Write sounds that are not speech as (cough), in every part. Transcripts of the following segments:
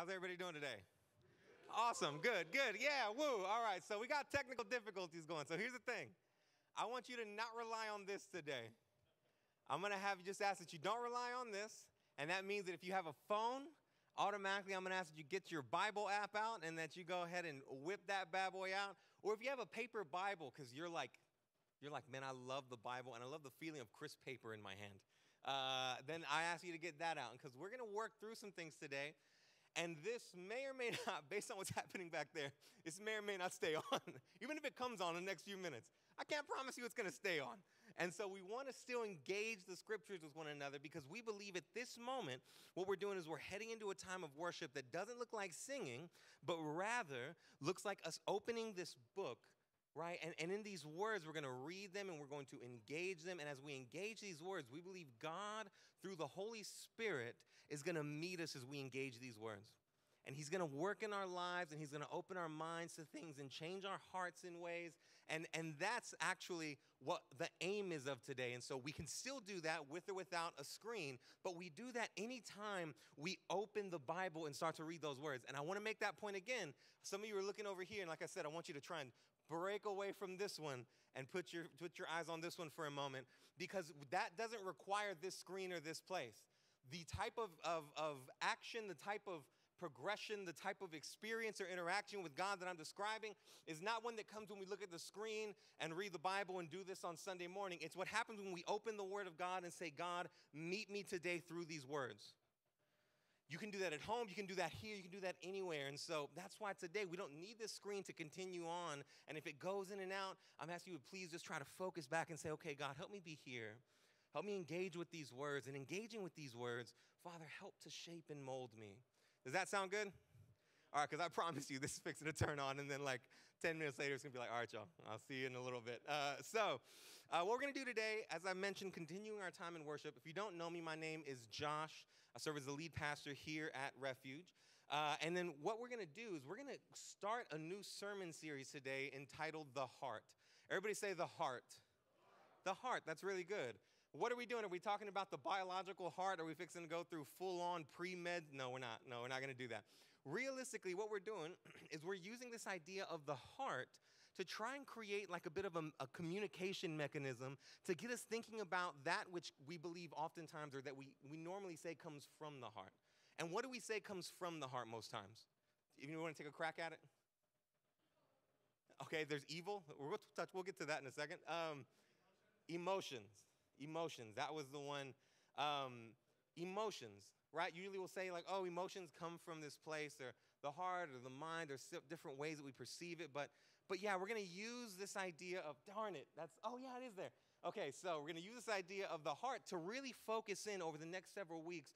How's everybody doing today? Awesome, good, good. Yeah, woo. All right, so we got technical difficulties going. So here's the thing I want you to not rely on this today. I'm gonna have you just ask that you don't rely on this, and that means that if you have a phone, automatically I'm gonna ask that you get your Bible app out and that you go ahead and whip that bad boy out. Or if you have a paper Bible, because you're like, you're like, man, I love the Bible and I love the feeling of crisp paper in my hand. Uh, then I ask you to get that out because we're gonna work through some things today and this may or may (laughs) not, based on what's happening back there, this may or may not stay (laughs) on, even if it comes on in the next few minutes. I can't promise you it's going to stay on. And so we want to still engage the scriptures with one another because we believe at this moment, what we're doing is we're heading into a time of worship that doesn't look like singing, but rather looks like us opening this book right? And, and in these words, we're going to read them and we're going to engage them. And as we engage these words, we believe God, through the Holy Spirit, is going to meet us as we engage these words. And he's going to work in our lives and he's going to open our minds to things and change our hearts in ways. And, and that's actually what the aim is of today. And so we can still do that with or without a screen, but we do that anytime we open the Bible and start to read those words. And I want to make that point again. Some of you are looking over here, and like I said, I want you to try and break away from this one and put your, put your eyes on this one for a moment because that doesn't require this screen or this place. The type of, of, of action, the type of progression, the type of experience or interaction with God that I'm describing is not one that comes when we look at the screen and read the Bible and do this on Sunday morning. It's what happens when we open the Word of God and say, God, meet me today through these words. You can do that at home, you can do that here, you can do that anywhere. And so that's why today we don't need this screen to continue on. And if it goes in and out, I'm asking you to please just try to focus back and say, okay, God, help me be here. Help me engage with these words. And engaging with these words, Father, help to shape and mold me. Does that sound good? All right, because I promise you this is fixing to turn on, and then like 10 minutes later, it's gonna be like, all right, y'all, I'll see you in a little bit. Uh, so, uh, what we're gonna do today, as I mentioned, continuing our time in worship. If you don't know me, my name is Josh. I serve as the lead pastor here at Refuge. Uh, and then what we're going to do is we're going to start a new sermon series today entitled The Heart. Everybody say the heart. The heart, that's really good. What are we doing? Are we talking about the biological heart? Are we fixing to go through full on pre med? No, we're not. No, we're not going to do that. Realistically, what we're doing (clears throat) is we're using this idea of the heart to try and create like a bit of a, a, communication mechanism to get us thinking about that which we believe oftentimes or that we, we normally say comes from the heart. And what do we say comes from the heart most times? Even you want to take a crack at it? Okay, there's evil. We'll, touch, we'll get to that in a second. Um, emotions. Emotions. That was the one. Um, emotions, right? Usually we'll say, like, oh, emotions come from this place, or the heart, or the mind, or different ways that we perceive it. But but yeah, we're going to use this idea of, darn it, that's, oh yeah, it is there. Okay, so we're going to use this idea of the heart to really focus in over the next several weeks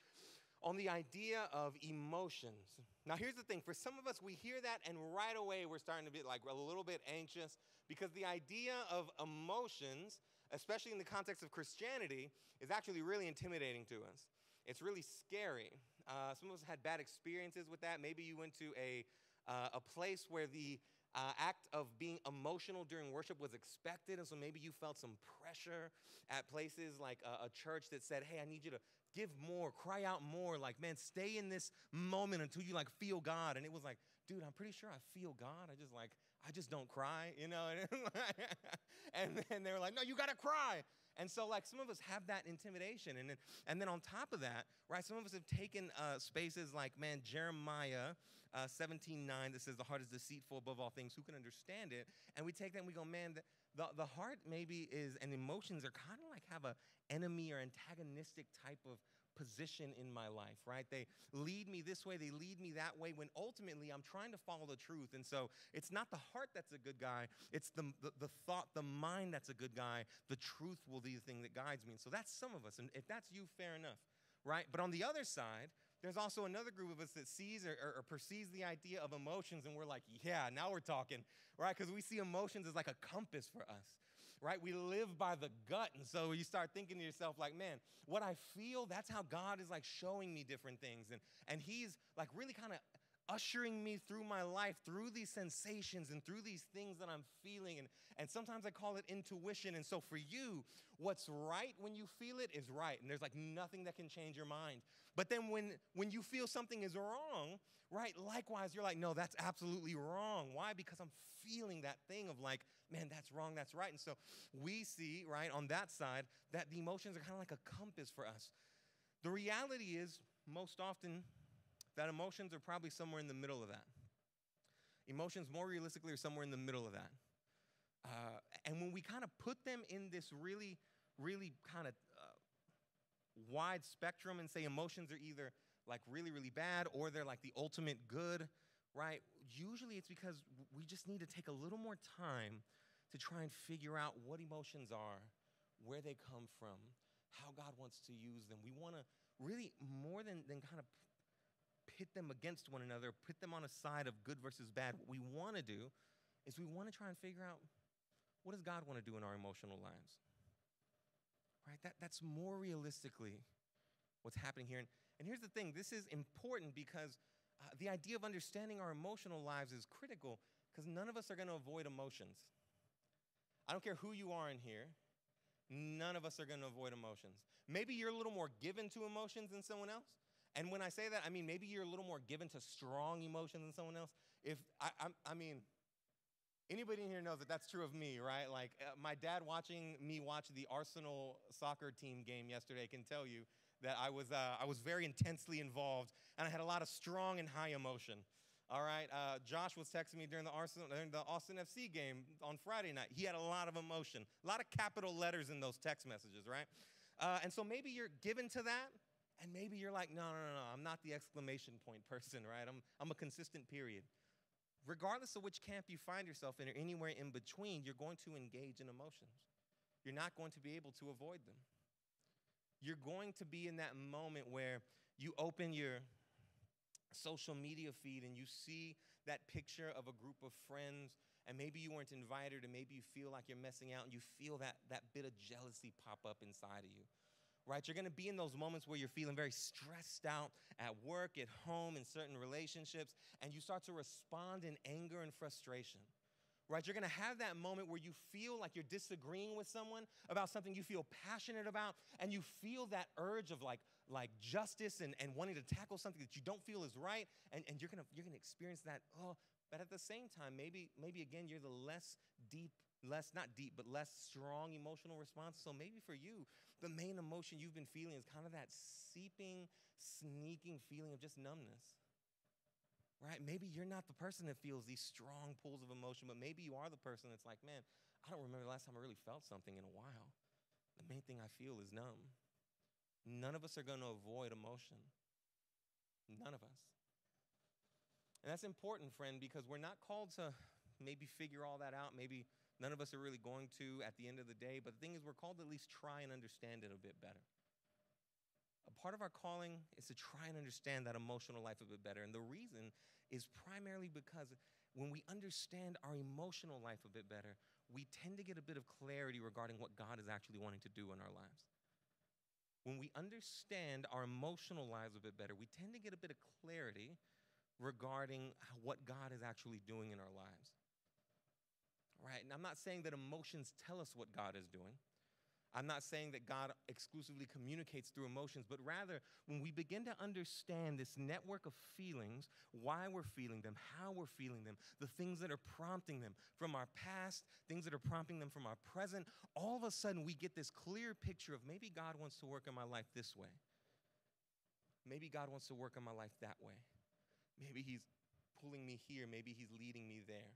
on the idea of emotions. Now, here's the thing for some of us, we hear that, and right away we're starting to be like a little bit anxious because the idea of emotions, especially in the context of Christianity, is actually really intimidating to us. It's really scary. Uh, some of us had bad experiences with that. Maybe you went to a, uh, a place where the uh, act of being emotional during worship was expected. And so maybe you felt some pressure at places like a, a, church that said, hey, I need you to give more, cry out more. Like, man, stay in this moment until you like feel God. And it was like, dude, I'm pretty sure I feel God. I just like, I just don't cry, you know? (laughs) and then they were like, no, you gotta cry. And so, like, some of us have that intimidation. And then, and then on top of that, right, some of us have taken uh, spaces like, man, Jeremiah uh, 17 9 that says, The heart is deceitful above all things. Who can understand it? And we take that and we go, man, the, the, the heart maybe is, and emotions are kind of like have a enemy or antagonistic type of position in my life, right? They lead me this way, they lead me that way, when ultimately I'm trying to follow the truth. And so it's not the heart that's a good guy, it's the, the, the, thought, the mind that's a good guy. The truth will be the thing that guides me. And so that's some of us. And if that's you, fair enough, right? But on the other side, there's also another group of us that sees or, or, or perceives the idea of emotions, and we're like, yeah, now we're talking, right? Because we see emotions as like a compass for us right? We live by the gut. And so you start thinking to yourself, like, man, what I feel, that's how God is like showing me different things. And, and He's like really kind of ushering me through my life, through these sensations and through these things that I'm feeling. And, and sometimes I call it intuition. And so for you, what's right when you feel it is right. And there's like nothing that can change your mind. But then when, when you feel something is wrong, right, likewise, you're like, no, that's absolutely wrong. Why? Because I'm feeling that thing of like, man, that's wrong, that's right. And so we see, right, on that side, that the emotions are kind of like a compass for us. The reality is, most often, that emotions are probably somewhere in the middle of that. Emotions, more realistically, are somewhere in the middle of that. Uh, and when we kind of put them in this really, really kind of uh, wide spectrum and say emotions are either like really, really bad or they're like the ultimate good, right? Usually it's because we just need to take a little more time to try and figure out what emotions are, where they come from, how God wants to use them. We want to really, more than, than kind of pit them against one another, put them on a side of good versus bad. What we want to do is we want to try and figure out what does God want to do in our emotional lives? Right? That, that's more realistically what's happening here. And, and here's the thing this is important because the idea of understanding our emotional lives is critical because none of us are going to avoid emotions. I don't care who you are in here, none of us are going to avoid emotions. Maybe you're a little more given to emotions than someone else. And when I say that, I mean maybe you're a little more given to strong emotions than someone else. If I, I, I mean, anybody in here knows that that's true of me, right? Like uh, my dad watching me watch the Arsenal soccer team game yesterday can tell you that I was, uh, I was very intensely involved and I had a lot of strong and high emotion. All right, uh, Josh was texting me during the, Arsenal, during the Austin FC game on Friday night. He had a lot of emotion, a lot of capital letters in those text messages, right? Uh, and so maybe you're given to that, and maybe you're like, no, no, no, no, I'm not the exclamation point (laughs) person, right? I'm, I'm a consistent period. Regardless of which camp you find yourself in or anywhere in between, you're going to engage in emotions. You're not going to be able to avoid them. You're going to be in that moment where you open your social media feed and you see that picture of a group of friends and maybe you weren't invited or maybe you feel like you're missing out and you feel that, that bit of jealousy pop up inside of you right? You're gonna be in those moments where you're feeling very stressed out at work, at home, in certain relationships, and you start to respond in anger and frustration. Right? You're gonna have that moment where you feel like you're disagreeing with someone about something you feel passionate about, and you feel that urge of like, like justice and, and wanting to tackle something that you don't feel is right, and, and you're gonna you're gonna experience that, oh, but at the same time, maybe, maybe again, you're the less deep less, not deep, but less strong emotional response. So maybe for you, the main emotion you've been feeling is kind of that seeping, sneaking feeling of just numbness. Right? Maybe you're not the person that feels these strong pulls of emotion, but maybe you are the person that's like, man, I don't remember the last time I really felt something in a while. The main thing I feel is numb. None of us are going to avoid emotion. None of us. And that's important, friend, because we're not called to maybe figure all that out, maybe None of us are really going to at the end of the day, but the thing is, we're called to at least try and understand it a bit better. A part of our calling is to try and understand that emotional life a bit better. And the reason is primarily because when we understand our emotional life a bit better, we tend to get a bit of clarity regarding what God is actually wanting to do in our lives. When we understand our emotional lives a bit better, we tend to get a bit of clarity regarding what God is actually doing in our lives right? And I'm not saying that emotions tell us what God is doing. I'm not saying that God exclusively communicates through emotions, but rather when we begin to understand this network of feelings, why we're feeling them, how we're feeling them, the things that are prompting them from our past, things that are prompting them from our present, all of a sudden we get this clear picture of maybe God wants to work in my life this way. Maybe God wants to work in my life that way. Maybe He's pulling me here, maybe He's leading me there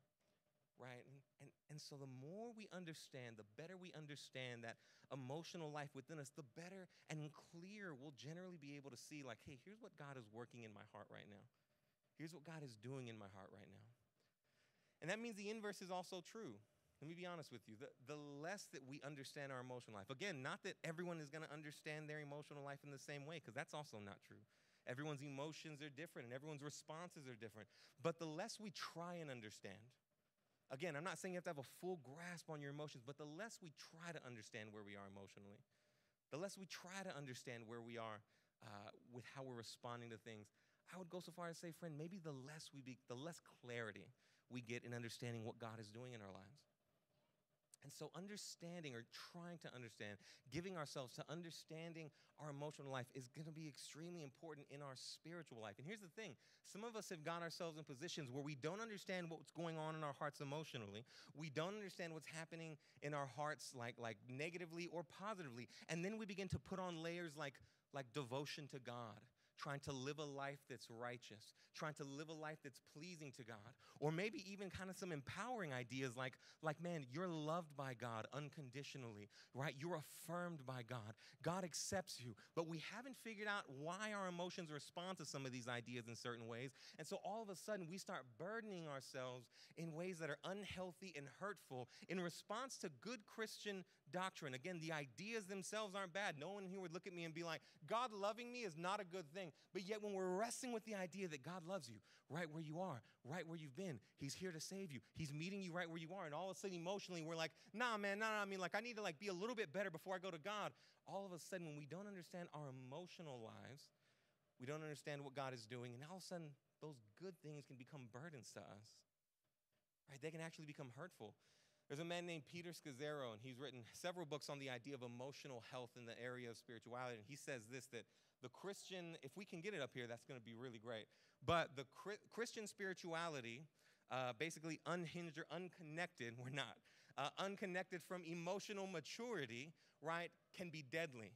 right? And, and, and so the more we understand, the better we understand that emotional life within us, the better and clearer we'll generally be able to see, like, hey, here's what God is working in my heart right now. Here's what God is doing in my heart right now. And that means the inverse is also true. Let me be honest with you. The, the less that we understand our emotional life, again, not that everyone is going to understand their emotional life in the same way, because that's also not true. Everyone's emotions are different and everyone's responses are different. But the less we try and understand, Again, I'm not saying you have to have a full grasp on your emotions, but the less we try to understand where we are emotionally, the less we try to understand where we are uh, with how we're responding to things, I would go so far as to say, friend, maybe the less we be, the less clarity we get in understanding what God is doing in our lives. And so, understanding or trying to understand, giving ourselves to understanding our emotional life is going to be extremely important in our spiritual life. And here's the thing some of us have got ourselves in positions where we don't understand what's going on in our hearts emotionally. We don't understand what's happening in our hearts, like, like negatively or positively. And then we begin to put on layers like, like devotion to God trying to live a life that's righteous, trying to live a life that's pleasing to God, or maybe even kind of some empowering ideas like, like man, you're loved by God unconditionally, right? You're affirmed by God. God accepts you, but we haven't figured out why our emotions respond to some of these ideas in certain ways. And so all of a sudden, we start burdening ourselves in ways that are unhealthy and hurtful in response to good Christian doctrine. Again, the ideas themselves aren't bad. No one here would look at me and be like, God loving me is not a good thing. But yet, when we're wrestling with the idea that God loves you right where you are, right where you've been, He's here to save you, He's meeting you right where you are, and all of a sudden, emotionally, we're like, nah, man, nah, nah, I mean, like, I need to like be a little bit better before I go to God. All of a sudden, when we don't understand our emotional lives, we don't understand what God is doing, and all of a sudden, those good things can become burdens to us. Right? They can actually become hurtful. There's a man named Peter Scazzero, and he's written several books on the idea of emotional health in the area of spirituality. And he says this that the Christian, if we can get it up here, that's going to be really great. But the Christian spirituality, uh, basically unhinged or unconnected, we're not, uh, unconnected from emotional maturity, right, can be deadly.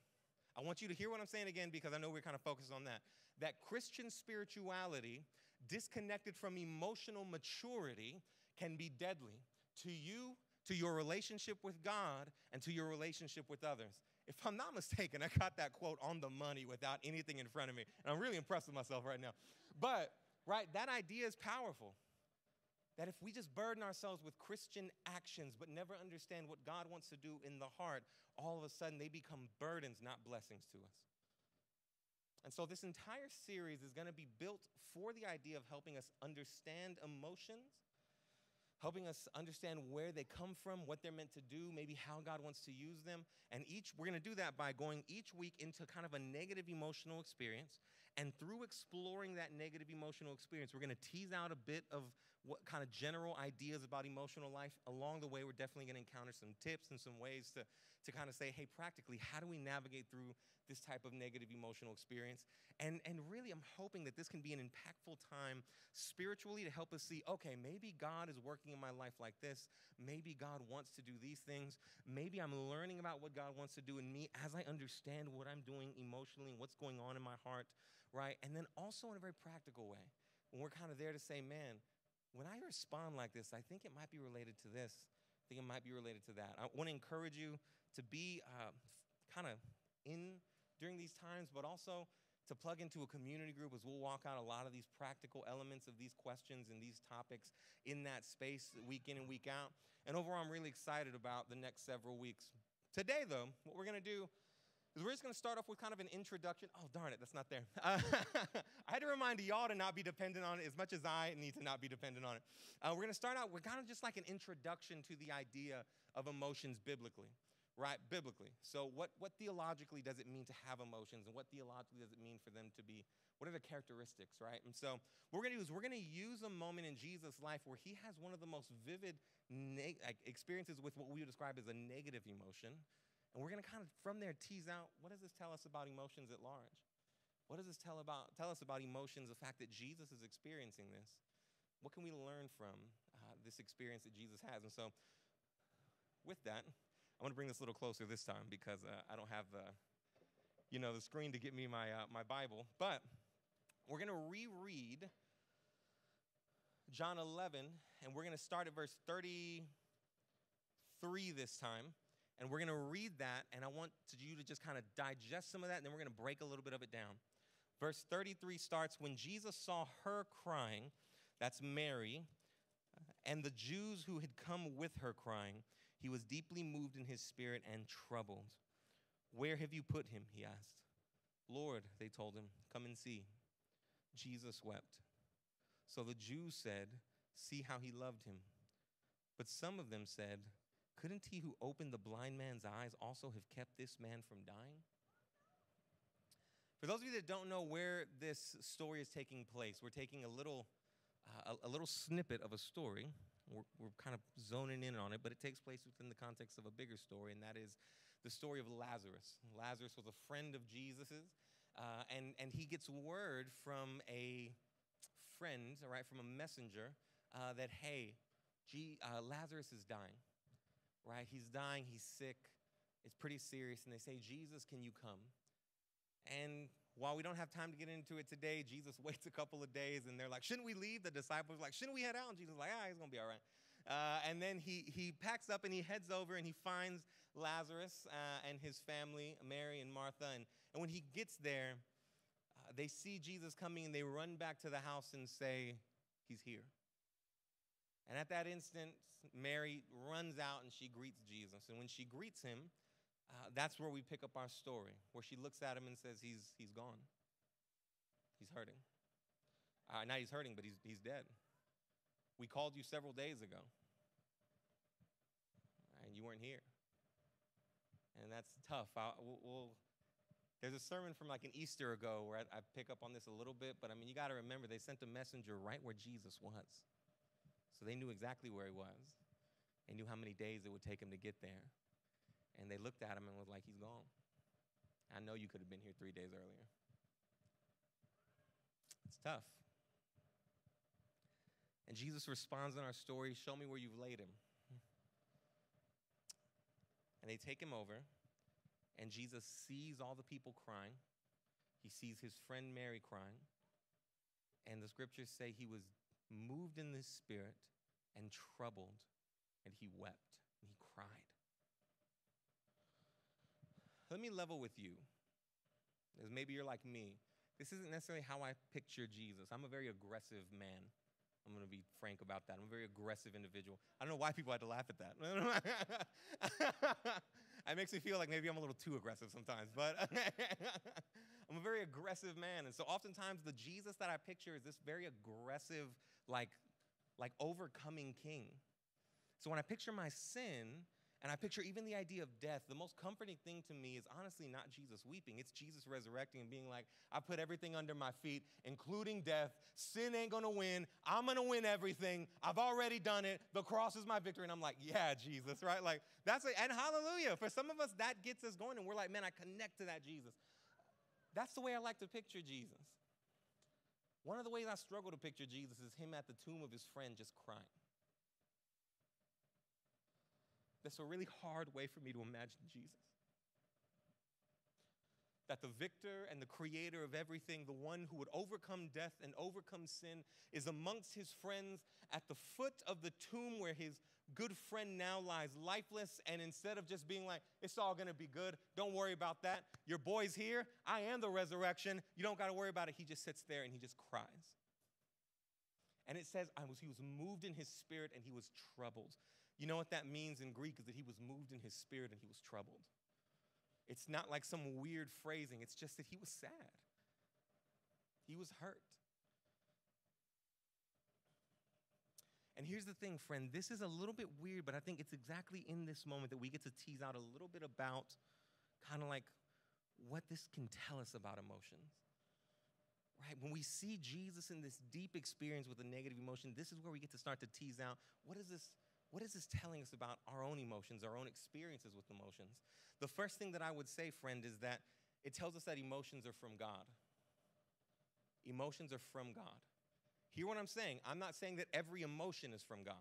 I want you to hear what I'm saying again because I know we're kind of focused on that. That Christian spirituality, disconnected from emotional maturity, can be deadly to you, to your relationship with God, and to your relationship with others. If I'm not mistaken, I got that quote on the money without anything in front of me. And I'm really impressed with myself right now. But, right, that idea is powerful. That if we just burden ourselves with Christian actions but never understand what God wants to do in the heart, all of a sudden they become burdens, not blessings to us. And so this entire series is going to be built for the idea of helping us understand emotions helping us understand where they come from, what they're meant to do, maybe how God wants to use them. And each, we're going to do that by going each week into kind of a negative emotional experience. And through exploring that negative emotional experience, we're going to tease out a bit of what kind of general ideas about emotional life. Along the way, we're definitely going to encounter some tips and some ways to, to kind of say, hey, practically, how do we navigate through this type of negative emotional experience? And, and really, I'm hoping that this can be an impactful time spiritually to help us see, okay, maybe God is working in my life like this. Maybe God wants to do these things. Maybe I'm learning about what God wants to do in me as I understand what I'm doing emotionally and what's going on in my heart, right? And then also in a very practical way, when we're kind of there to say, man, when I respond like this, I think it might be related to this. I think it might be related to that. I want to encourage you to be uh, kind of in during these times, but also to plug into a community group as we'll walk out a lot of these practical elements of these questions and these topics in that space week in and week out. And overall, I'm really excited about the next several weeks. Today, though, what we're going to do we're just going to start off with kind of an introduction. Oh, darn it, that's not there. Uh, (laughs) I had to remind y'all to not be dependent on it as much as I need to not be dependent on it. Uh, we're going to start out, we're kind of just like an introduction to the idea of emotions biblically, right? Biblically. So, what, what theologically does it mean to have emotions, and what theologically does it mean for them to be? What are the characteristics, right? And so, what we're going to do is we're going to use a moment in Jesus' life where he has one of the most vivid neg- experiences with what we would describe as a negative emotion and we're going to kind of from there tease out what does this tell us about emotions at large? What does this tell about tell us about emotions, the fact that Jesus is experiencing this? What can we learn from uh, this experience that Jesus has? And so with that, I want to bring this a little closer this time because uh, I don't have the you know the screen to get me my uh, my Bible, but we're going to reread John 11 and we're going to start at verse 33 this time. And we're going to read that, and I want you to just kind of digest some of that, and then we're going to break a little bit of it down. Verse 33 starts When Jesus saw her crying, that's Mary, and the Jews who had come with her crying, he was deeply moved in his spirit and troubled. Where have you put him? He asked. Lord, they told him, come and see. Jesus wept. So the Jews said, See how he loved him. But some of them said, couldn't he who opened the blind man's eyes also have kept this man from dying? For those of you that don't know where this story is taking place, we're taking a little, uh, a, little snippet of a story. We're, we're kind of zoning in on it, but it takes place within the context of a bigger story, and that is the story of Lazarus. Lazarus was a friend of Jesus's, uh, and, and he gets word from a friend, all right, from a messenger, uh, that, hey, G, uh, Lazarus is dying, right? He's dying, he's sick, it's pretty serious, and they say, Jesus, can you come? And while we don't have time to get into it today, Jesus (laughs) waits a couple of days and they're like, Shouldn't we leave? The disciples like, Shouldn't we head out? And Jesus is like, Ah, he's to be all right. Uh, and then he, he packs up and he heads over and he finds Lazarus uh, and his family, Mary and Martha. And, and when he gets there, uh, they see Jesus coming and they run back to the house and say, He's here. And at that instant, Mary runs out and she greets Jesus. And when she greets him, uh, that's where we pick up our story, where she looks at him and says, He's, he's gone. He's hurting. Uh, now he's hurting, but he's, he's dead. We called you several days ago, and you weren't here. And that's tough. I, we'll, we'll, there's a sermon from like an Easter ago where I, I pick up on this a little bit, but I mean, you got to remember they sent a messenger right where Jesus was. So they knew exactly where he was. They knew how many days it would take him to get there. And they looked at him and was like, He's gone. I know you could have been here three days earlier. It's tough. And Jesus responds in our story Show me where you've laid him. And they take him over, and Jesus sees all the people crying. He sees his friend Mary crying. And the scriptures say he was moved in the spirit and troubled, and he wept and he cried. Let me level with you, as maybe you're like me. This isn't necessarily how I picture Jesus. I'm a very aggressive man. I'm going to be frank about that. I'm a very aggressive individual. I don't know why people had to laugh at that. (laughs) it makes me feel like maybe I'm a little too aggressive sometimes, but (laughs) I'm a very aggressive man. And so oftentimes the Jesus that I picture is this very aggressive, like, like overcoming king. So when I picture my sin, and I picture even the idea of death. The most comforting thing to me is honestly not Jesus weeping. It's Jesus resurrecting and being like, I put everything under my feet, including death. Sin ain't gonna win. I'm gonna win everything. I've already done it. The cross is my victory. And I'm like, yeah, Jesus, right? Like, that's it. And hallelujah. For some of us, that gets us going. And we're like, man, I connect to that Jesus. That's the way I like to picture Jesus. One of the ways I struggle to picture Jesus is him at the tomb of his friend just crying. That's a really hard way for me to imagine Jesus. That the victor and the creator of everything, the one who would overcome death and overcome sin, is amongst his friends at the foot of the tomb where his good friend now lies lifeless. And instead of just being like, it's all gonna be good, don't worry about that. Your boy's here. I am the resurrection. You don't gotta worry about it. He just sits there and he just cries. And it says, I was, he was moved in his spirit and he was troubled. You know what that means in Greek is that he was moved in his spirit and he was troubled. It's not like some weird phrasing, it's just that he was sad. He was hurt. And here's the thing, friend this is a little bit weird, but I think it's exactly in this moment that we get to tease out a little bit about kind of like what this can tell us about emotions. Right? When we see Jesus in this deep experience with a negative emotion, this is where we get to start to tease out what is this what is this telling us about our own emotions, our own experiences with emotions? The first thing that I would say, friend, is that it tells us that emotions are from God. Emotions are from God. Hear what I'm saying? I'm not saying that every emotion is from God.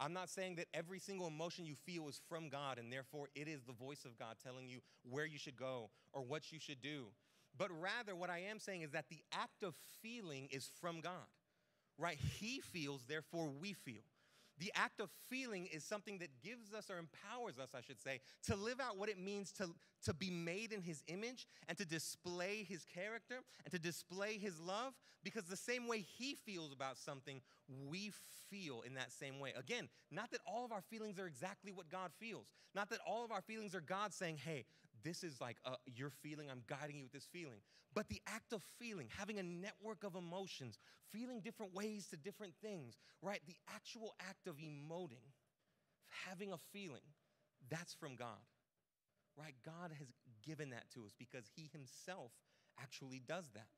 I'm not saying that every single emotion you feel is from God and therefore it is the voice of God telling you where you should go or what you should do. But rather, what I am saying is that the act of feeling is from God, right? He feels, therefore we feel. The act of feeling is something that gives us or empowers us, I should say, to live out what it means to, to be made in His image and to display His character and to display His love because the same way He feels about something, we feel in that same way. Again, not that all of our feelings are exactly what God feels, not that all of our feelings are God saying, hey, this is like uh, your feeling, I'm guiding you with this feeling. But the act of feeling, having a network of emotions, feeling different ways to different things, right? The actual act of emoting, having a feeling, that's from God, right? God has given that to us because He Himself actually does that.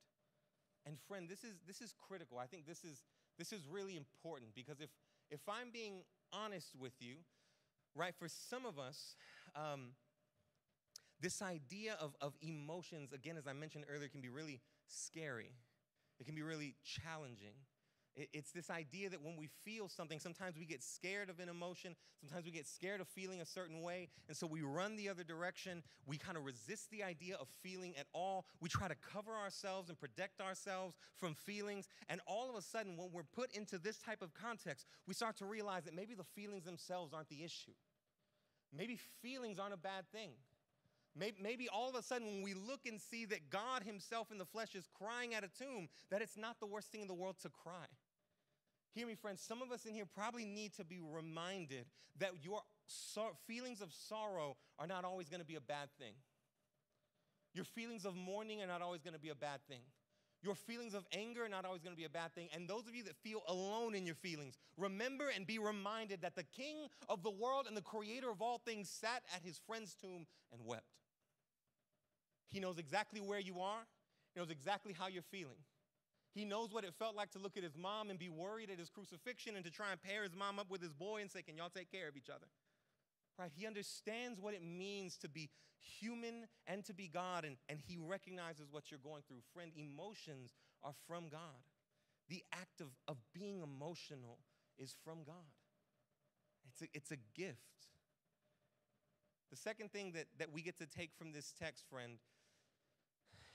And friend, this is this is critical. I think this is this is really important because if if I'm being honest with you, right, for some of us, um, this idea of, of emotions, again, as I mentioned earlier, can be really scary. It can be really challenging. It's this idea that when we feel something, sometimes we get scared of an emotion, sometimes we get scared of feeling a certain way, and so we run the other direction. We kind of resist the idea of feeling at all. We try to cover ourselves and protect ourselves from feelings, and all of a sudden, when we're put into this type of context, we start to realize that maybe the feelings themselves aren't the issue. Maybe feelings aren't a bad thing. Maybe, all of a sudden, when we look and see that God Himself in the flesh is crying at a tomb, that it's not the worst thing in the world to cry. Hear me, friends. Some of us in here probably need to be reminded that your feelings of sorrow are not always going to be a bad thing. Your feelings of mourning are not always going to be a bad thing. Your feelings of anger are not always going to be a bad thing. And those of you that feel alone in your feelings, remember and be reminded that the King of the world and the creator of all things sat at his friend's tomb and wept. He knows exactly where you are, he knows exactly how you're feeling. He knows what it felt like to look at his mom and be worried at his crucifixion and to try and pair his mom up with his boy and say, Can y'all take care of each other? Right? He understands what it means to be human and to be God, and, and he recognizes what you're going through. Friend, emotions are from God. The act of, of being emotional is from God, it's a, it's a gift. The second thing that, that we get to take from this text, friend,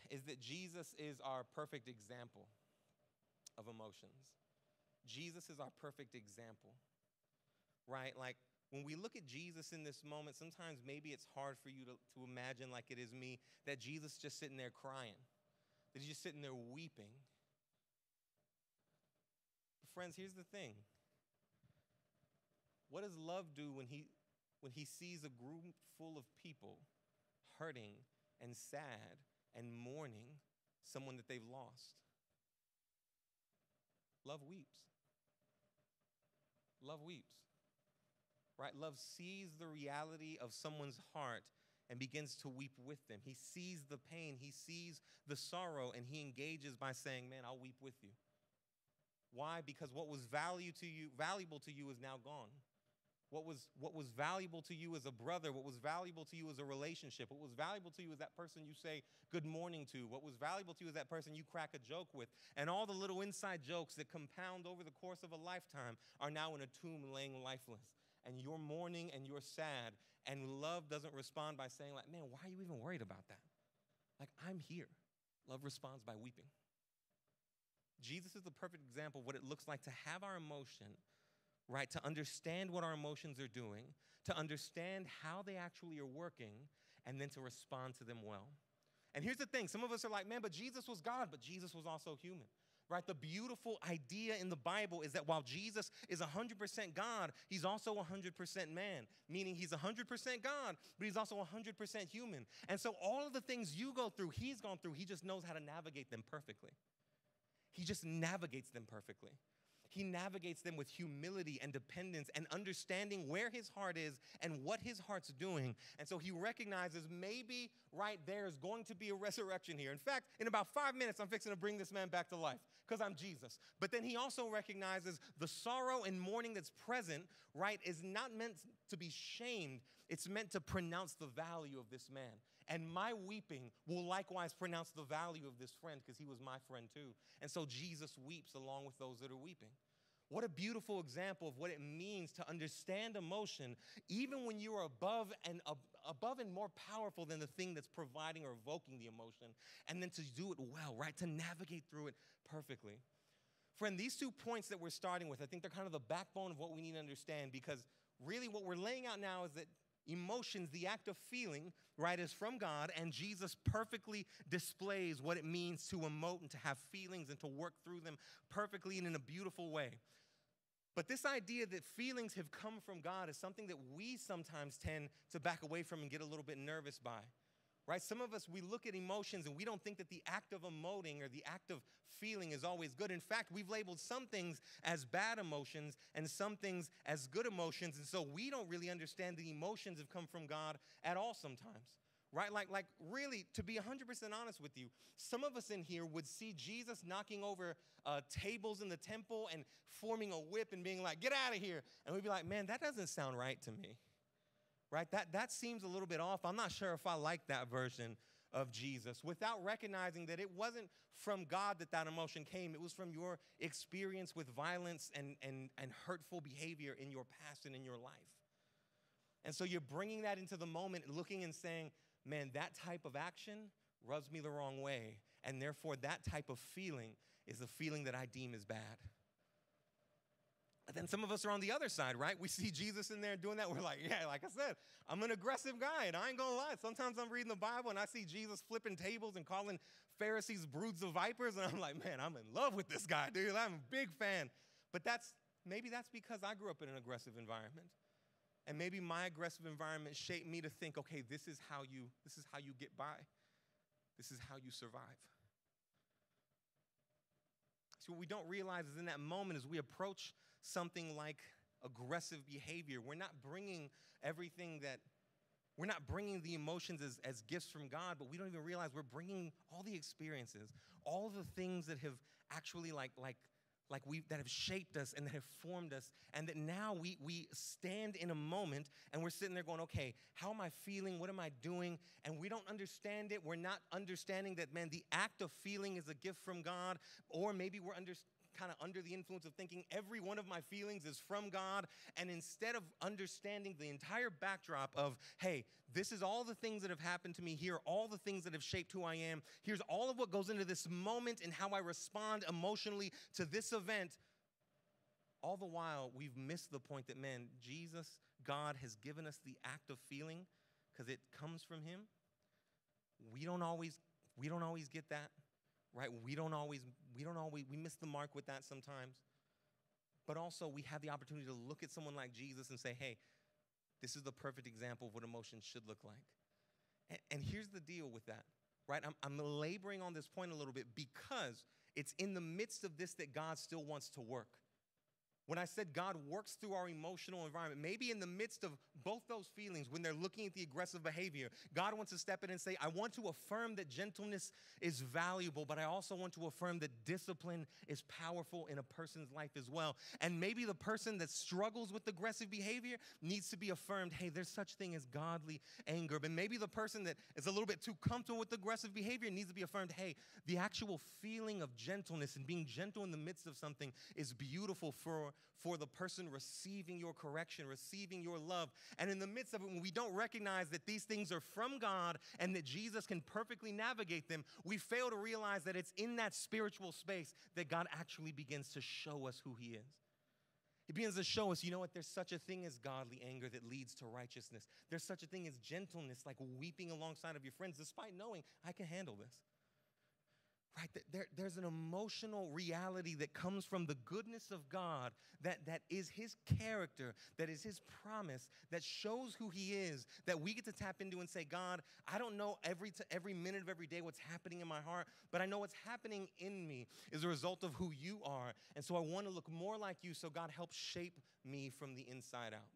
is that Jesus is our perfect example of emotions. Jesus is our perfect example, right? Like when we look at Jesus in this moment, sometimes maybe it's hard for you to, to imagine, like it is me, that Jesus just sitting there crying, that he's just sitting there weeping. But friends, here's the thing. What does love do when he when he sees a group full of people hurting and sad and mourning someone that they've lost? Love weeps. Love weeps. Right? Love sees the reality of someone's heart and begins to weep with them. He sees the pain, he sees the sorrow, and he engages by saying, Man, I'll weep with you. Why? Because what was value to you, valuable to you is now gone. What was, what was valuable to you as a brother, what was valuable to you as a relationship, what was valuable to you as that person you say good morning to, what was valuable to you as that person you crack a joke with, and all the little inside jokes that compound over the course of a lifetime are now in a tomb laying lifeless. And you're mourning and you're sad, and love doesn't respond by saying, like, man, why are you even worried about that? Like, I'm here. Love responds by weeping. Jesus is the perfect example of what it looks like to have our emotion right? To understand what our emotions are doing, to understand how they actually are working, and then to respond to them well. And here's the thing some of us are like, man, but Jesus was God, but Jesus was also human. Right? The beautiful idea in the Bible is that while Jesus is 100% God, he's also 100% man, meaning he's 100% God, but he's also 100% human. And so all of the things you go through, he's gone through, he just knows how to navigate them perfectly. He just navigates them perfectly he navigates them with humility and dependence and understanding where his heart is and what his heart's doing. And so he recognizes maybe right there is going to be a resurrection here. In fact, in about five minutes, I'm fixing to bring this man back to life because I'm Jesus. But then he also recognizes the sorrow and mourning that's present, right, is not meant to be shamed, it's meant to pronounce the value of this man. And my weeping will likewise pronounce the value of this friend because he was my friend too. And so Jesus weeps along with those that are weeping. What a beautiful example of what it means to understand emotion, even when you are above and above and more powerful than the thing that's providing or evoking the emotion, and then to do it well, right? To navigate through it perfectly. Friend, these two points that we're starting with, I think they're kind of the backbone of what we need to understand because really what we're laying out now is that emotions, the act of feeling, right, is from God, and Jesus perfectly displays what it means to emote and to have feelings and to work through them perfectly and in a beautiful way. But this idea that feelings have come from God is something that we sometimes tend to back away from and get a little bit nervous by right? Some of us, we look at emotions and we don't think that the act of emoting or the act of feeling is always good. In fact, we've labeled some things as bad emotions and some things as good emotions. And so we don't really understand that emotions have come from God at all sometimes, right? Like, like really, to be 100% honest with you, some of us in here would see Jesus knocking over uh, tables in the temple and forming a whip and being like, get out of here. And we'd be like, man, that doesn't sound right to me, right? That, that seems a little bit off. I'm not sure if I like that version of Jesus without recognizing that it wasn't from God that that emotion came. It was from your experience with violence and, and, and hurtful behavior in your past and in your life. And so you're bringing that into the moment, looking and saying, man, that type of action rubs me the wrong way. And therefore, that type of feeling is a feeling that I deem as bad. But then some of us are on the other side, right? We see Jesus in there doing that. We're like, yeah, like I said, I'm an aggressive guy, and I ain't gonna lie. Sometimes I'm reading the Bible and I see Jesus flipping tables and calling Pharisees broods of vipers, and (laughs) I'm like, man, I'm in love with this guy, dude. I'm a big fan. But that's maybe that's because I grew up in an aggressive environment. And maybe my aggressive environment shaped me to think, okay, this is how you, this is how you get by. This is how you survive. See, what we don't realize is in that moment as we approach something like aggressive behavior, we're not bringing everything that we're not bringing the emotions as, as gifts from God, but we don't even realize we're bringing all the experiences, all the things that have actually like like like we that have shaped us and that have formed us and that now we we stand in a moment and we're sitting there going okay how am i feeling? What am i doing? And we don't understand it. We're not understanding that man the act of feeling is a gift from god or maybe we're under, kind of under the influence of thinking every one of my feelings is from God. And instead of understanding the entire backdrop of, hey, this is all the things that have happened to me, here all the things that have shaped who I am, here's all of what goes into this moment and how I respond emotionally to this event. All the while, we've missed the point that, man, Jesus, God has given us the act of feeling because it comes from Him. We don't always, we don't always get that right? We don't always, we don't always, we miss the mark with that sometimes. But also, we have the opportunity to look at someone like Jesus and say, hey, this is the perfect example of what emotion should look like. And, and here's the deal with that, right? I'm, I'm laboring on this point a little bit because it's in the midst of this that God still wants to work. When I said God works through our emotional environment, maybe in the midst of both those feelings, when they're looking at the aggressive behavior, God wants to step in and say, I want to affirm that gentleness is valuable, but I also want to affirm that discipline is powerful in a person's life as well. And maybe the person that struggles with aggressive behavior needs to be affirmed, hey, there's such thing as godly anger. But maybe the person that is a little bit too comfortable with aggressive behavior needs to be affirmed, hey, the actual feeling of gentleness and being gentle in the midst of something is beautiful for for the person receiving your correction, receiving your love. And in the midst of it, when we don't recognize that these things are from God and that Jesus can perfectly navigate them, we fail to realize that it's in that spiritual space that God actually begins to show us who He is. He begins to show us, you know what, there's such a thing as godly anger that leads to righteousness. There's such a thing as gentleness, like weeping alongside of your friends, despite knowing I can handle this right? There, there's an emotional reality that comes from the goodness of God that, that is His character, that is His promise, that shows who He is, that we get to tap into and say, God, I don't know every, t- every minute of every day what's happening in my heart, but I know what's happening in me is a result of who you are. And so I want to look more like you, so God, help shape me from the inside out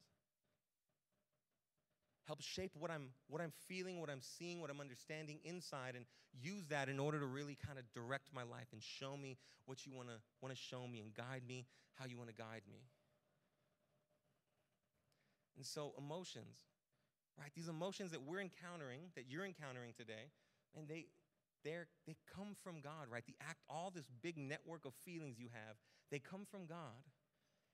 help shape what I'm, what I'm feeling, what I'm seeing, what I'm understanding inside, and use that in order to really kind of direct my life and show me what you want to want to show me and guide me how you want to guide me. And so emotions, right? These emotions that we're encountering, that you're encountering today, and they they're, they come from God, right? The act, all this big network of feelings you have, they come from God.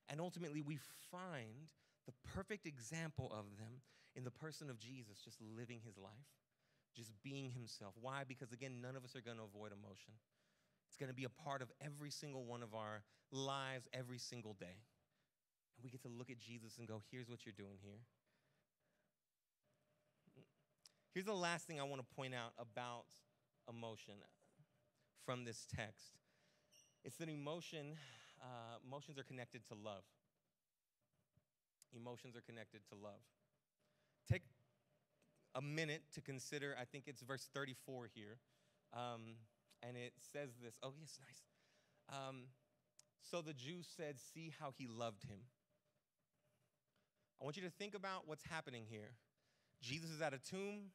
And ultimately, we find the perfect example of them in the person of Jesus, just living his life, just being himself. Why? Because again, none of us are going to avoid emotion. It's going to be a part of every single one of our lives every single day. And we get to look at Jesus and go, here's what you're doing here. Here's the last thing I want to point out about emotion from this text it's that emotion, uh, emotions are connected to love. Emotions are connected to love take a minute to consider, I think it's verse 34 here. Um, and it says this. Oh, yes, nice. Um, so the Jews said, See how he loved him. I want you to think about what's happening here. Jesus is at a tomb.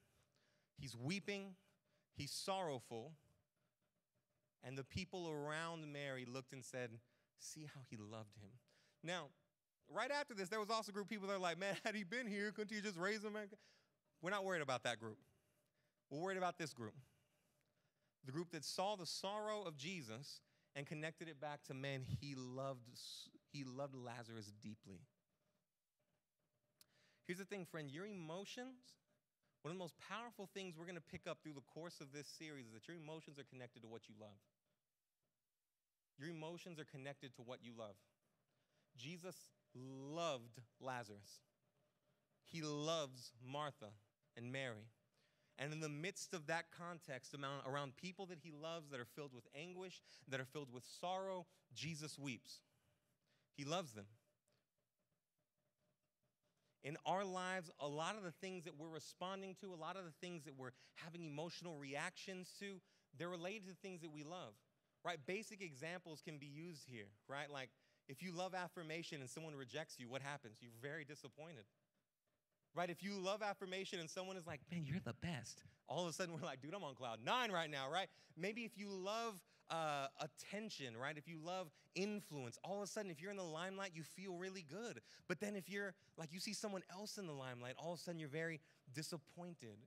He's weeping, he's sorrowful. And the people around Mary looked and said, See how he loved him. Now, right after this, there was also a group of people that are like, Man, (laughs) had he been here, couldn't you just raise him? We're not worried about that group. We're worried about this group the group that saw the sorrow of Jesus and connected it back to man he loved he loved Lazarus deeply. Here's the thing friend, your emotions one of the most powerful things we're going to pick up through the course of this series is that your emotions are connected to what you love. Your emotions are connected to what you love. Jesus loved Lazarus. He loves Martha and Mary. And in the midst of that context, around people that he loves that are filled with anguish, that are filled with sorrow, Jesus weeps. He loves them. In our lives, a lot of the things that we're responding to, a lot of the things that we're having emotional reactions to, they're related to things that we love, right? Basic examples can be used here, right? Like if you love affirmation and someone rejects you, what happens? You're very disappointed right? If you love affirmation and someone is like, man, you're the best, all of a sudden we're like, dude, I'm on cloud nine right now, right? Maybe if you love uh, attention, right? If you love influence, all of a sudden, if you're in the limelight, you feel really good. But then if you're like, you see someone else in the limelight, all of a sudden you're very disappointed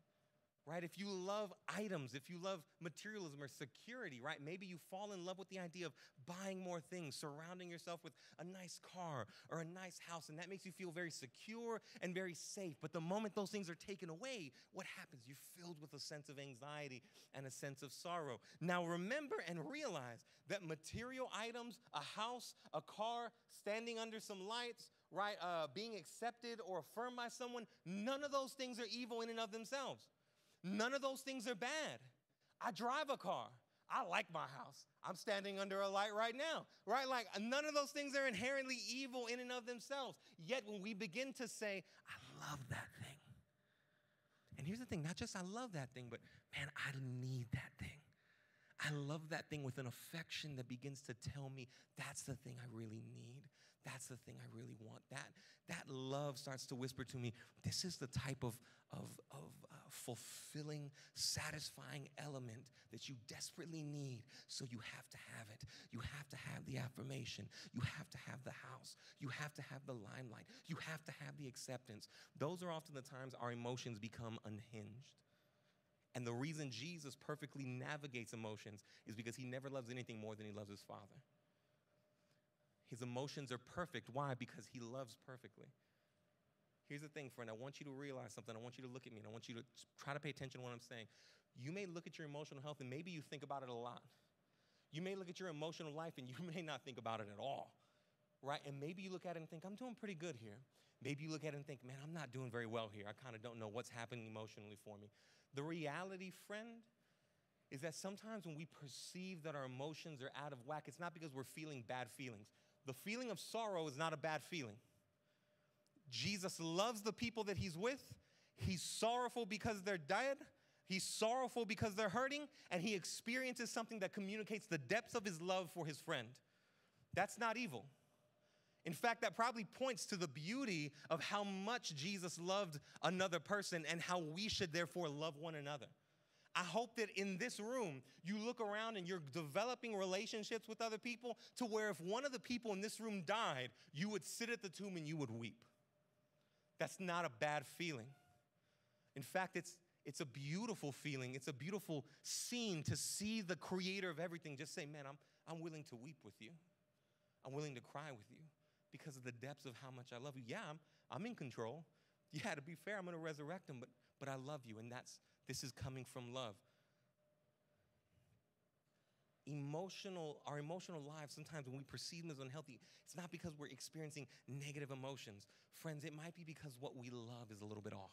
right? If you love items, if you love materialism or security, right? Maybe you fall in love with the idea of buying more things, surrounding yourself with a nice car or a nice house, and that makes you feel very secure and very safe. But the moment those things are taken away, what happens? You're filled with a sense of anxiety and a sense of sorrow. Now, remember and realize that material items, a house, a car, standing under some lights, right, uh, being accepted or affirmed by someone, none of those things are evil in and of themselves. None of those things are bad. I drive a car. I like my house. I'm standing under a light right now, right? Like none of those things are inherently evil in and of themselves. Yet when we begin to say, I love that thing. And here's the thing not just I love that thing, but man, I need that thing. I love that thing with an affection that begins to tell me that's the thing I really need. That's the thing I really want. That, that love starts to whisper to me, this is the type of, of, of uh, fulfilling, satisfying element that you desperately need. So you have to have it. You have to have the affirmation. You have to have the house. You have to have the limelight. You have to have the acceptance. Those are often the times our emotions become unhinged. And the reason Jesus perfectly navigates emotions is because he never loves anything more than he loves his Father. His emotions are perfect. Why? Because he loves perfectly. Here's the thing, friend. I want you to realize something. I want you to look at me and I want you to try to pay attention to what I'm saying. You may look at your emotional health and maybe you think about it a lot. You may look at your emotional life and (laughs) you may not think about it at all, right? And maybe you look at it and think, I'm doing pretty good here. Maybe you look at it and think, man, I'm not doing very well here. I kind of don't know what's happening emotionally for me. The reality, friend, is that sometimes when we perceive that our emotions are out of whack, it's not because we're feeling bad feelings. The feeling of sorrow is not a bad feeling. Jesus loves the people that he's with. He's sorrowful because they're dead. He's sorrowful because they're hurting, and he experiences something that communicates the depths of his love for his friend. That's not evil. In fact, that probably points to the beauty of how much Jesus loved another person and how we should therefore love one another. I hope that in this room, you look around and you're developing relationships with other people to where if one of the people in this room died, you would sit at the tomb and you would weep. That's not a bad feeling. In fact, it's, it's a beautiful feeling. It's a beautiful scene to see the creator of everything just say, Man, I'm, I'm willing to weep with you. I'm willing to cry with you because of the depths of how much I love you. Yeah, I'm, I'm in control. Yeah, to be fair, I'm going to resurrect him, but, but I love you, and that's this is coming from love emotional, our emotional lives, sometimes when we perceive them as unhealthy, it's not because we're experiencing negative emotions. Friends, it might be because what we love is a little bit off.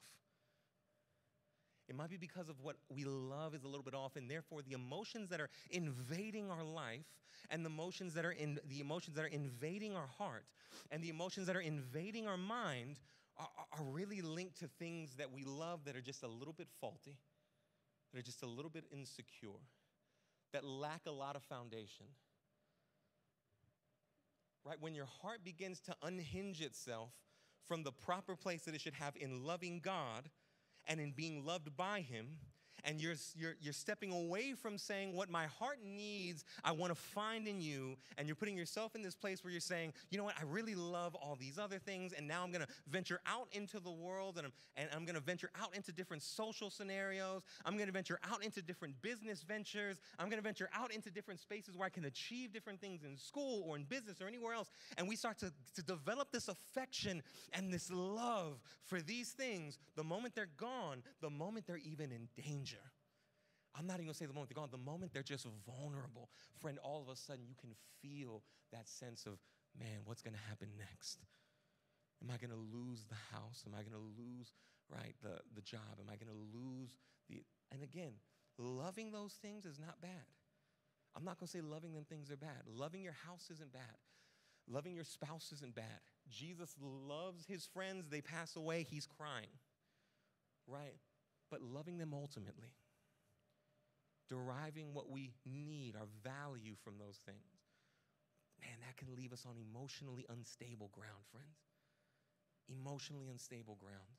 It might be because of what we love is a little bit off, and therefore the emotions that are invading our life and the emotions that are in the emotions that are invading our heart and the emotions that are invading our mind are, are really linked to things that we love that are just a little bit faulty, that are just a little bit insecure that lack a lot of foundation. Right? When your heart begins to unhinge itself from the proper place that it should have in loving God and in being loved by Him, and you're, you're, you're stepping away from saying what my heart needs, I want to find in you, and you're putting yourself in this place where you're saying, you know what, I really love all these other things, and now I'm going to venture out into the world, and I'm, and I'm going to venture out into different social scenarios. I'm going to venture out into different business ventures. I'm going to venture out into different spaces where I can achieve different things in school or in business or anywhere else. And we start to, to develop this affection and this love for these things. The moment they're gone, the moment they're even in danger. I'm not even gonna say the moment they're gone, the moment they're just vulnerable. Friend, all of a sudden you can feel that sense of, man, what's gonna happen next? Am I gonna lose the house? Am I gonna lose, right, the, the job? Am I gonna lose the. And again, loving those things is not bad. I'm not gonna say loving them things are bad. Loving your house isn't bad. Loving your spouse isn't bad. Jesus loves his friends, they pass away, he's crying, right? But loving them ultimately, deriving what we need, our value from those things, man, that can leave us on emotionally unstable ground, friends. Emotionally unstable ground.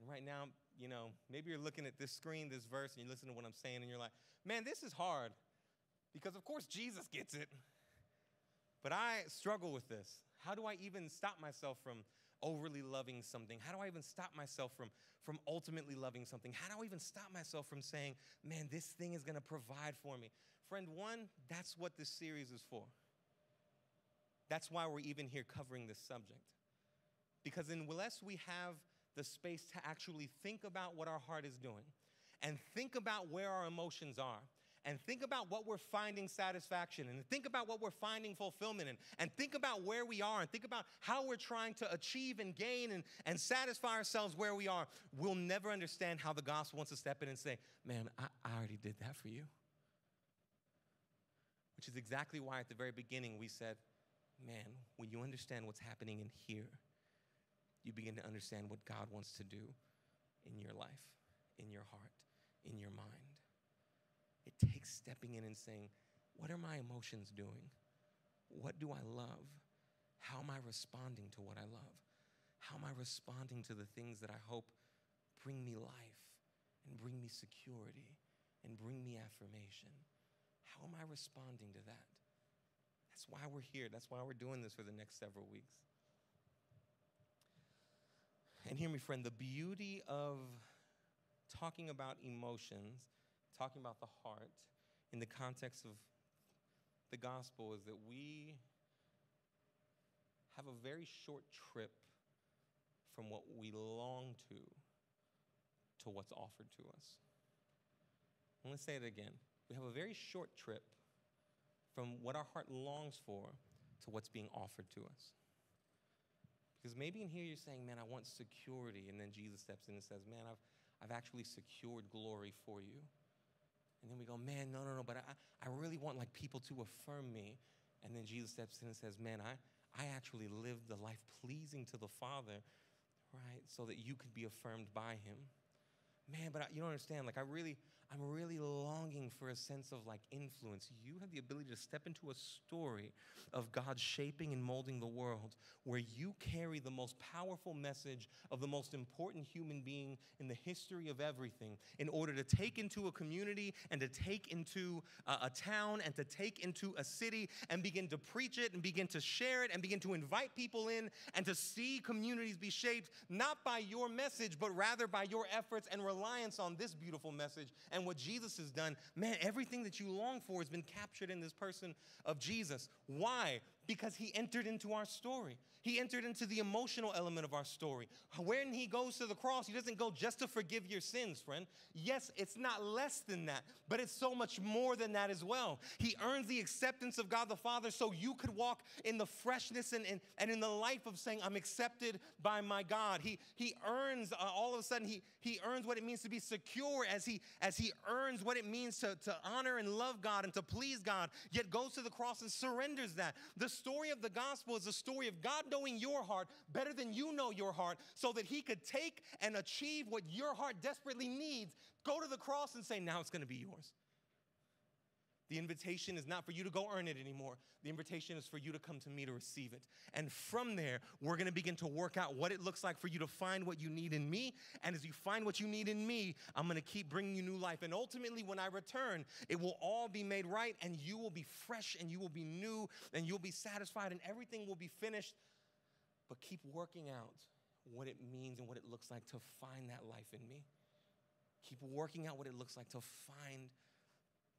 And right now, you know, maybe you're looking at this screen, this verse, and you listen to what I'm saying, and you're like, man, this is hard. Because, of course, Jesus gets it. But I struggle with this. How do I even stop myself from overly loving something? How do I even stop myself from, from ultimately loving something? How do I even stop myself from saying, man, this thing is to provide for me? Friend, one, that's what this series is for. That's why we're even here covering this subject. Because unless we have the space to actually think about what our heart is doing and think about where our emotions are and think about what we're finding satisfaction and think about what we're finding fulfillment in and think about where we are and think about how we're trying to achieve and gain and, and satisfy ourselves where we are, we'll never understand how the gospel wants to step in and say, Man, I, I already did that for you. Which is exactly why at the very beginning we said, Man, when you understand what's happening in here, you begin to understand what God wants to do in your life, in your heart, in your mind. It takes stepping in and saying, What are my emotions doing? What do I love? How am I responding to what I love? How am I responding to the things that I hope bring me life and bring me security and bring me affirmation? How am I responding to that? That's why we're here. That's why we're doing this for the next several weeks. And hear me, friend, the beauty of talking about emotions talking about the heart in the context of the gospel is that we have a very short trip from what we long to to what's offered to us. Going to say it again. We have a very short trip from what our heart longs for to what's being offered to us. Because maybe in here you're saying, man, I want security. And then Jesus steps in and says, man, I've, I've actually secured glory for you. And then we go, man, no, no, no, but I, I really want like people to affirm me. And then Jesus steps in and says, man, I, I actually lived the life pleasing to the Father, right? So that you could be affirmed by him. Man, but I, you don't understand. Like, I really, I'm really longing for a sense of like influence. You have the ability to step into a story of God shaping and molding the world where you carry the most powerful message of the most important human being in the history of everything in order to take into a community and to take into a, a town and to take into a city and begin to preach it and begin to share it and begin to invite people in and to see communities be shaped not by your message but rather by your efforts and reliance on this beautiful message and what Jesus has done, man, everything that you long for has been captured in this person of Jesus. Why? Because he entered into our story. He entered into the emotional element of our story. When he goes to the cross, he doesn't go just to forgive your sins, friend. Yes, it's not less than that, but it's so much more than that as well. He earns the acceptance of God the Father so you could walk in the freshness and, and, and in the life of saying, I'm accepted by my God. He, he earns, uh, all of a sudden, he, he earns what it means to be secure as he, as he earns what it means to, to honor and love God and to please God, yet goes to the cross and surrenders that. The story of the gospel is a story of God knowing your heart better than you know your heart so that he could take and achieve what your heart desperately needs, go to the cross and say, now it's going to be yours. The invitation is not for you to go earn it anymore. The invitation is for you to come to me to receive it. And from there, we're going to begin to work out what it looks like for you to find what you need in me. And as you find what you need in me, I'm going to keep bringing you new life. And ultimately, when I return, it will all be made right, and you will be fresh, and you will be new, and you'll be satisfied, and everything will be finished. But keep working out what it means and what it looks like to find that life in me. Keep working out what it looks like to find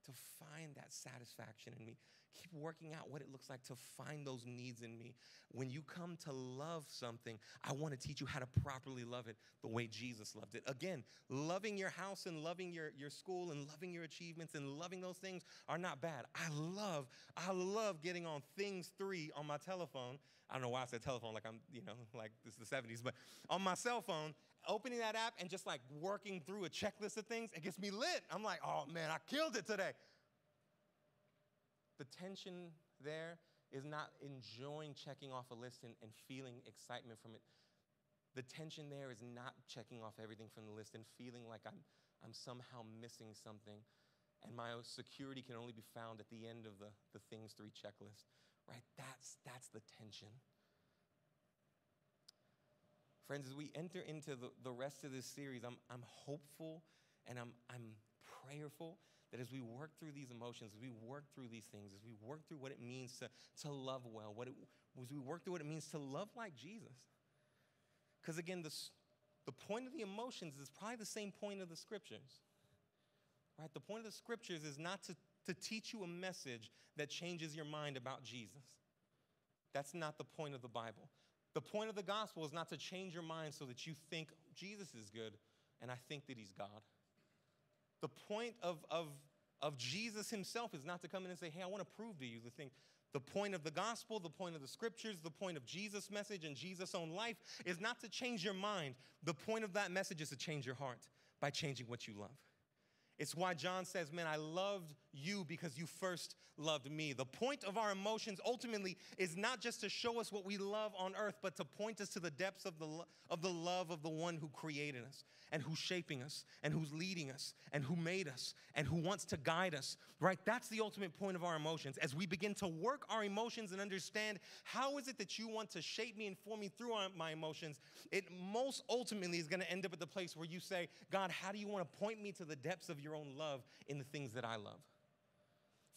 to find that satisfaction in me. Keep working out what it looks like to find those needs in me. When you come to love something, I want to teach you how to properly love it the way Jesus loved it. Again, loving your house and loving your, your school and loving your achievements and loving those things are not bad. I love, I love getting on things three on my telephone. I don't know why I said telephone like I'm, you know, (laughs) like this is the 70s, but on my cell phone opening that app and just like working through a checklist of things, it gets me lit. I'm like, oh man, I killed it today. The tension there is not enjoying checking off a list and, and feeling excitement from it. The tension there is not checking off everything from the list and feeling like I'm, I'm somehow missing something. And my security can only be found at the end of the, the things three checklist, right? That's, that's the tension. Friends, as we enter into the, the rest of this series, I'm, I'm hopeful and I'm, I'm prayerful that as we work through these emotions, as we work through these things, as we work through what it means to, to love well, what it, as we work through what it means to love like Jesus. Because again, the, the point of the emotions is probably the same point of the scriptures. Right? The point of the scriptures is not to, to teach you a message that changes your mind about Jesus. That's not the point of the Bible. The point of the gospel is not to change your mind so that you think Jesus is good and I think that he's God. The point of, of, of Jesus himself is not to come in and say, hey, I want to prove to you the thing. The point of the gospel, the point of the scriptures, the point of Jesus' message and Jesus' own life is not to change your mind. The point of that message is to change your heart by changing what you love. It's why John says, Man, I loved you because you first loved me. The point of our emotions ultimately is not just to show us what we love on earth, but to point us to the depths of the, of the love of the one who created us and who's shaping us and who's leading us and who made us and who wants to guide us, right? That's the ultimate point of our emotions. As we begin to work our emotions and understand how is it that you want to shape me and form me through my emotions, it most ultimately is going to end up at the place where you say, God, how do you want to point me to the depths of your own love in the things that I love?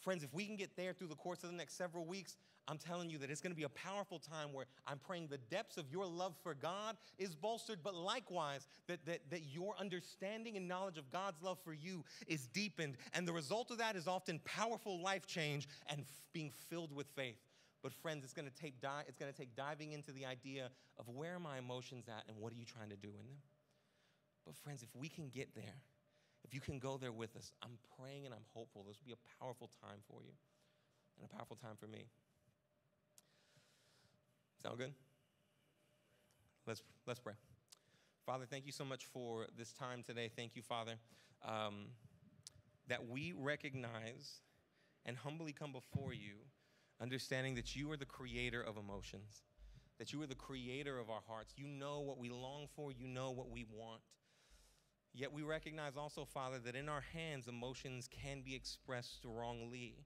Friends, if we can get there through the course of the next several weeks, I'm telling you that it's going to be a powerful time where I'm praying the depths of your love for God is bolstered, but likewise, that, that, that your understanding and knowledge of God's love for you is deepened. And the result of that is often powerful life change and f- being filled with faith. But friends, it's going to take di- it's going to take diving into the idea of where are my emotions at and what are you trying to do in them. But friends, if we can get there, if you can go there with us, I'm praying and I'm hopeful this will be a powerful time for you and a powerful time for me. Sound good? Let's, let's pray. Father, thank you so much for this time today. Thank you, Father, um, that we recognize and humbly come before you, understanding that you are the creator of emotions, that you are the creator of our hearts. You know what we long for, you know what we want. Yet we recognize also, Father, that in our hands, emotions can be expressed wrongly.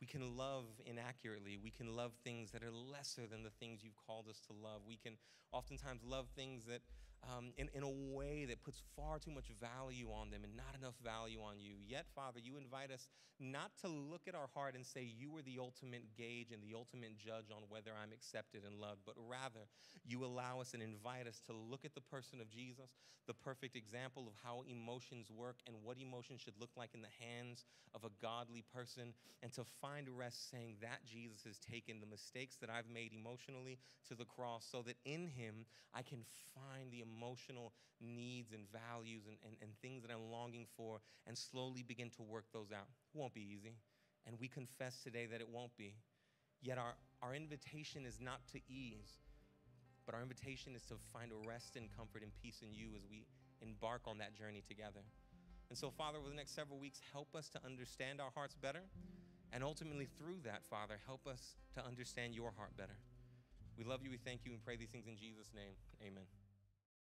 We can love inaccurately. We can love things that are lesser than the things you've called us to love. We can oftentimes love things that um, in, in a way that puts far too much value on them and not enough value on you. Yet, Father, you invite us not to look at our heart and say, You are the ultimate gauge and the ultimate judge on whether I'm accepted and loved, but rather, you allow us and invite us to look at the person of Jesus, the perfect example of how emotions work and what emotions should look like in the hands of a godly person, and to find rest saying that Jesus has taken the mistakes that I've made emotionally to the cross so that in him I can find the emotional needs and values and, and, and things that I'm longing for and slowly begin to work those out. It won't be easy. And we confess today that it won't be. Yet our, our invitation is not to ease, but our invitation is to find a rest and comfort and peace in you as we embark on that journey together. And so, Father, over the next several weeks, help us to understand our hearts better. And ultimately, through that, Father, help us to understand your heart better. We love you, we thank you, and pray these things in Jesus' name. Amen.